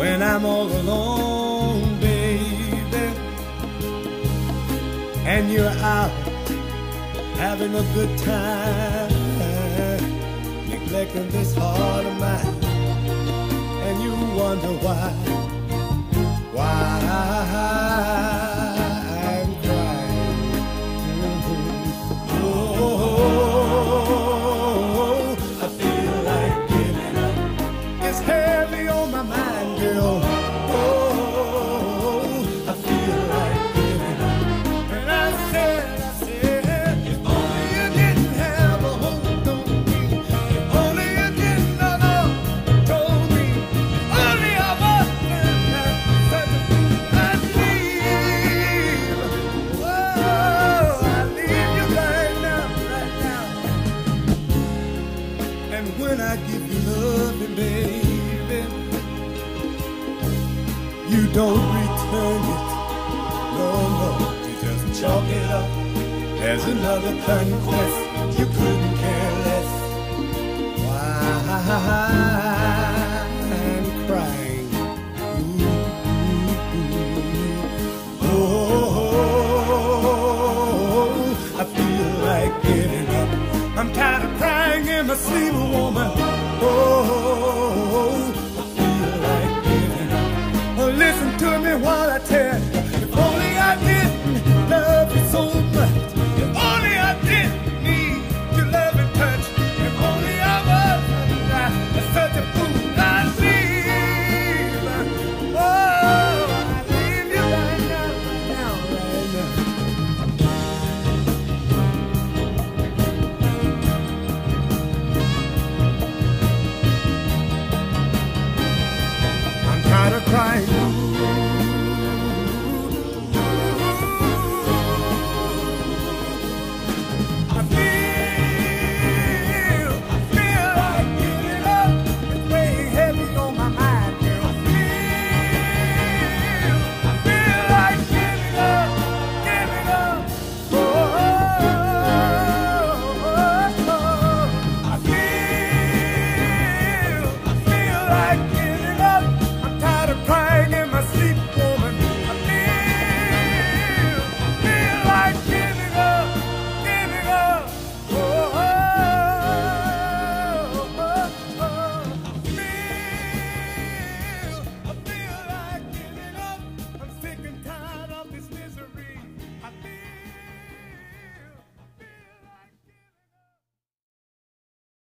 when I'm all alone, baby. And you're out having a good time, neglecting this heart of mine. And you wonder why. when I give you loving, baby. You don't return it, no, no. You just chalk it up. as another conquest you couldn't care less. Why? in my sleep, woman. Oh. Time.